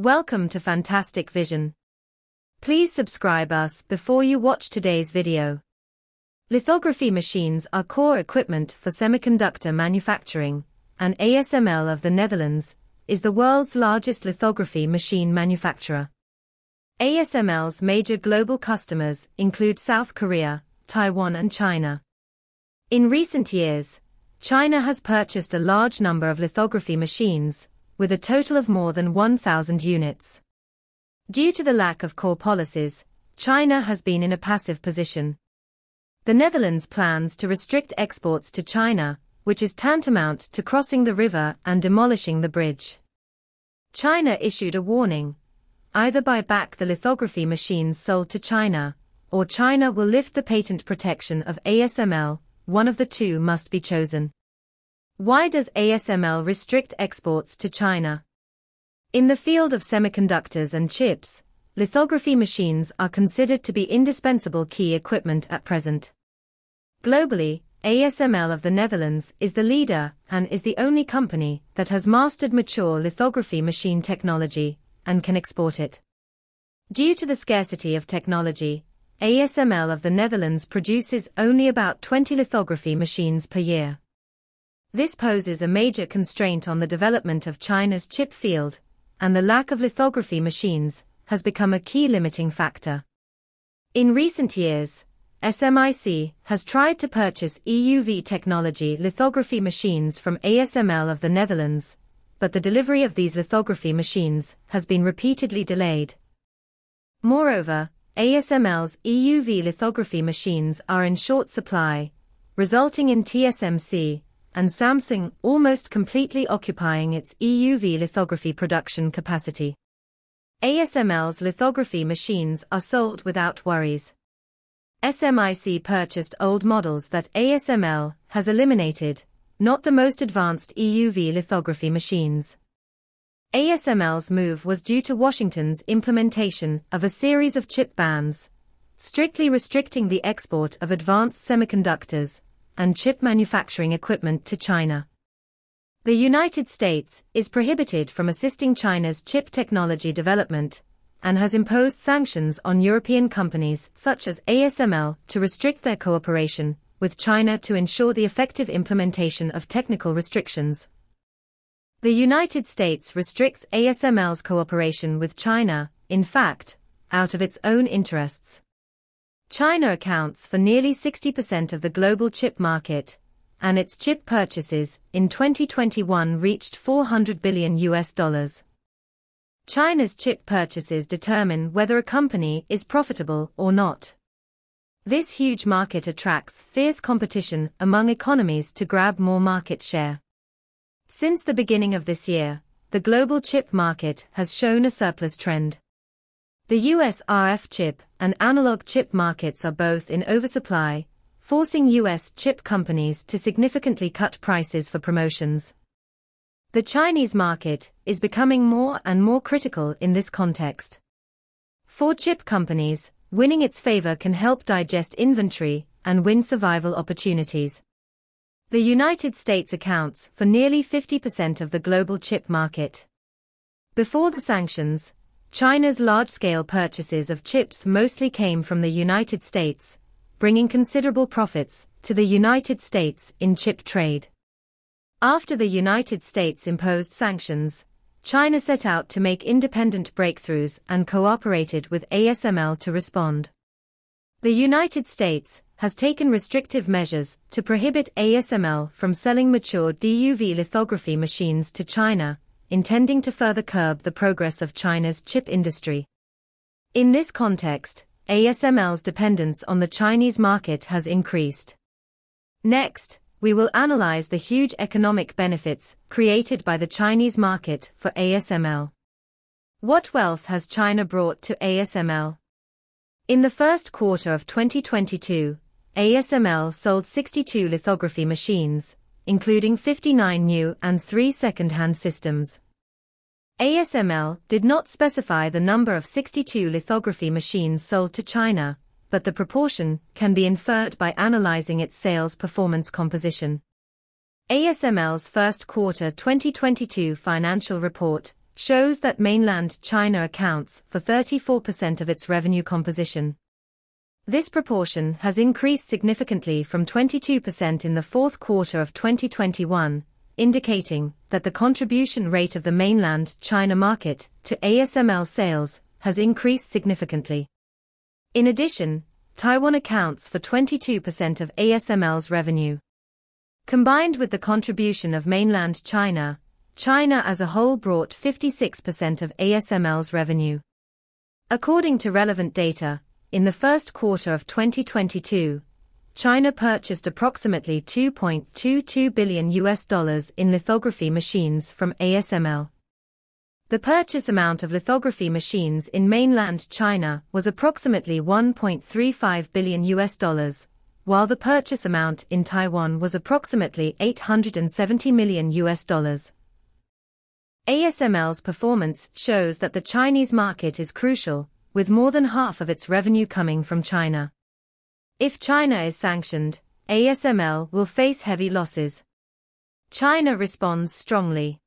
Welcome to Fantastic Vision. Please subscribe us before you watch today's video. Lithography machines are core equipment for semiconductor manufacturing, and ASML of the Netherlands is the world's largest lithography machine manufacturer. ASML's major global customers include South Korea, Taiwan and China. In recent years, China has purchased a large number of lithography machines, with a total of more than 1,000 units. Due to the lack of core policies, China has been in a passive position. The Netherlands plans to restrict exports to China, which is tantamount to crossing the river and demolishing the bridge. China issued a warning. Either buy back the lithography machines sold to China, or China will lift the patent protection of ASML, one of the two must be chosen. Why does ASML restrict exports to China? In the field of semiconductors and chips, lithography machines are considered to be indispensable key equipment at present. Globally, ASML of the Netherlands is the leader and is the only company that has mastered mature lithography machine technology and can export it. Due to the scarcity of technology, ASML of the Netherlands produces only about 20 lithography machines per year. This poses a major constraint on the development of China's chip field, and the lack of lithography machines has become a key limiting factor. In recent years, SMIC has tried to purchase EUV technology lithography machines from ASML of the Netherlands, but the delivery of these lithography machines has been repeatedly delayed. Moreover, ASML's EUV lithography machines are in short supply, resulting in TSMC, and Samsung almost completely occupying its EUV lithography production capacity. ASML's lithography machines are sold without worries. SMIC purchased old models that ASML has eliminated, not the most advanced EUV lithography machines. ASML's move was due to Washington's implementation of a series of chip bans, strictly restricting the export of advanced semiconductors, and chip manufacturing equipment to China. The United States is prohibited from assisting China's chip technology development and has imposed sanctions on European companies such as ASML to restrict their cooperation with China to ensure the effective implementation of technical restrictions. The United States restricts ASML's cooperation with China, in fact, out of its own interests. China accounts for nearly 60% of the global chip market, and its chip purchases in 2021 reached 400 billion US dollars. China's chip purchases determine whether a company is profitable or not. This huge market attracts fierce competition among economies to grab more market share. Since the beginning of this year, the global chip market has shown a surplus trend. The US RF chip and analog chip markets are both in oversupply, forcing US chip companies to significantly cut prices for promotions. The Chinese market is becoming more and more critical in this context. For chip companies, winning its favor can help digest inventory and win survival opportunities. The United States accounts for nearly 50% of the global chip market. Before the sanctions, China's large-scale purchases of chips mostly came from the United States, bringing considerable profits to the United States in chip trade. After the United States imposed sanctions, China set out to make independent breakthroughs and cooperated with ASML to respond. The United States has taken restrictive measures to prohibit ASML from selling mature DUV lithography machines to China, intending to further curb the progress of China's chip industry. In this context, ASML's dependence on the Chinese market has increased. Next, we will analyze the huge economic benefits created by the Chinese market for ASML. What wealth has China brought to ASML? In the first quarter of 2022, ASML sold 62 lithography machines, including 59 new and 3 second-hand systems. ASML did not specify the number of 62 lithography machines sold to China, but the proportion can be inferred by analyzing its sales performance composition. ASML's first quarter 2022 financial report shows that mainland China accounts for 34% of its revenue composition. This proportion has increased significantly from 22% in the fourth quarter of 2021, indicating that the contribution rate of the mainland China market to ASML sales has increased significantly. In addition, Taiwan accounts for 22% of ASML's revenue. Combined with the contribution of mainland China, China as a whole brought 56% of ASML's revenue. According to relevant data, in the first quarter of 2022, China purchased approximately 2.22 billion US dollars in lithography machines from ASML. The purchase amount of lithography machines in mainland China was approximately 1.35 billion US dollars, while the purchase amount in Taiwan was approximately 870 million US dollars. ASML's performance shows that the Chinese market is crucial, with more than half of its revenue coming from China. If China is sanctioned, ASML will face heavy losses. China responds strongly.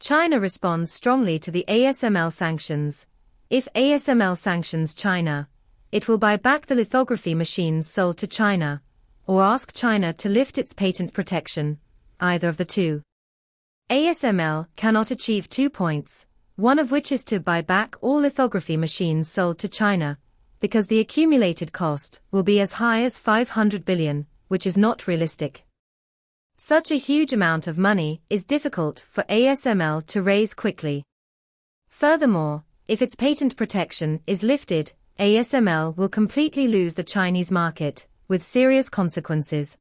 China responds strongly to the ASML sanctions. If ASML sanctions China, it will buy back the lithography machines sold to China, or ask China to lift its patent protection, either of the two. ASML cannot achieve two points, one of which is to buy back all lithography machines sold to China, because the accumulated cost will be as high as 500 billion, which is not realistic. Such a huge amount of money is difficult for ASML to raise quickly. Furthermore, if its patent protection is lifted, ASML will completely lose the Chinese market, with serious consequences.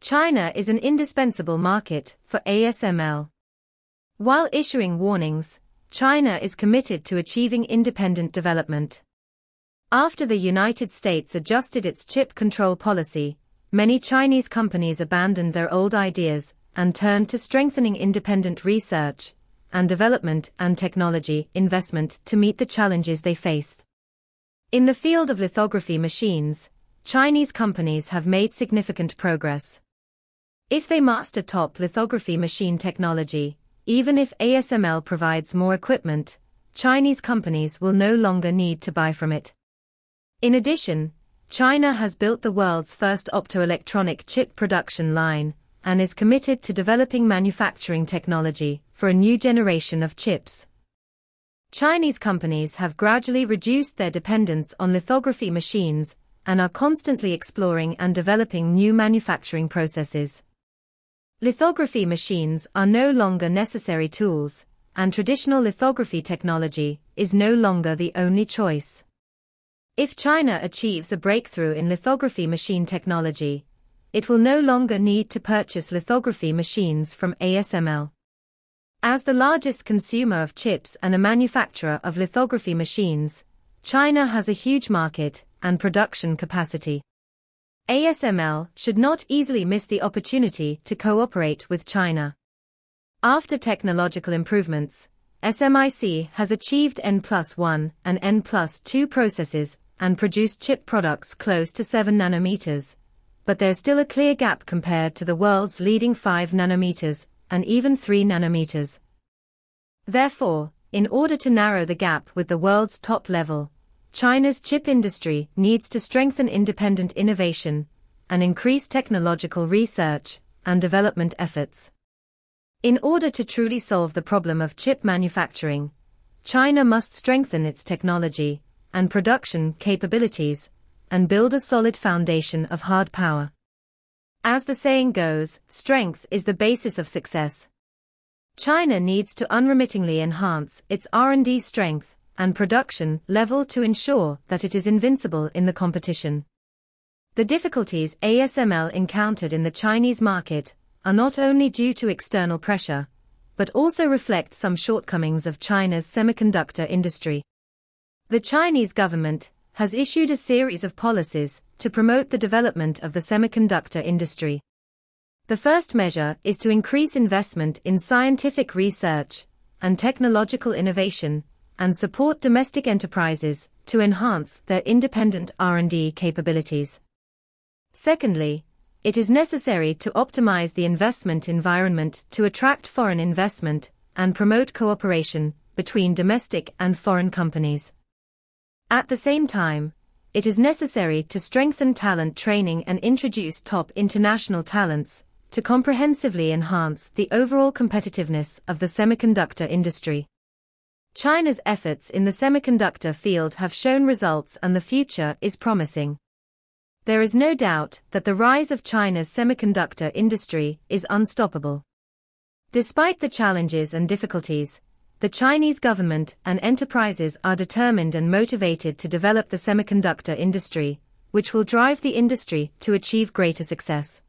China is an indispensable market for ASML. While issuing warnings, China is committed to achieving independent development. After the United States adjusted its chip control policy, many Chinese companies abandoned their old ideas and turned to strengthening independent research and development and technology investment to meet the challenges they faced. In the field of lithography machines, Chinese companies have made significant progress. If they master top lithography machine technology, even if ASML provides more equipment, Chinese companies will no longer need to buy from it. In addition, China has built the world's first optoelectronic chip production line and is committed to developing manufacturing technology for a new generation of chips. Chinese companies have gradually reduced their dependence on lithography machines and are constantly exploring and developing new manufacturing processes. Lithography machines are no longer necessary tools, and traditional lithography technology is no longer the only choice. If China achieves a breakthrough in lithography machine technology, it will no longer need to purchase lithography machines from ASML. As the largest consumer of chips and a manufacturer of lithography machines, China has a huge market and production capacity. ASML should not easily miss the opportunity to cooperate with China. After technological improvements, SMIC has achieved N plus 1 and N plus 2 processes and produce chip products close to 7 nanometers. But there's still a clear gap compared to the world's leading 5 nanometers and even 3 nanometers. Therefore, in order to narrow the gap with the world's top level, China's chip industry needs to strengthen independent innovation and increase technological research and development efforts. In order to truly solve the problem of chip manufacturing, China must strengthen its technology and production capabilities, and build a solid foundation of hard power. As the saying goes, strength is the basis of success. China needs to unremittingly enhance its R&D strength and production level to ensure that it is invincible in the competition. The difficulties ASML encountered in the Chinese market are not only due to external pressure, but also reflect some shortcomings of China's semiconductor industry. The Chinese government has issued a series of policies to promote the development of the semiconductor industry. The first measure is to increase investment in scientific research and technological innovation and support domestic enterprises to enhance their independent R&D capabilities. Secondly, it is necessary to optimize the investment environment to attract foreign investment and promote cooperation between domestic and foreign companies. At the same time, it is necessary to strengthen talent training and introduce top international talents to comprehensively enhance the overall competitiveness of the semiconductor industry. China's efforts in the semiconductor field have shown results and the future is promising. There is no doubt that the rise of China's semiconductor industry is unstoppable. Despite the challenges and difficulties, the Chinese government and enterprises are determined and motivated to develop the semiconductor industry, which will drive the industry to achieve greater success.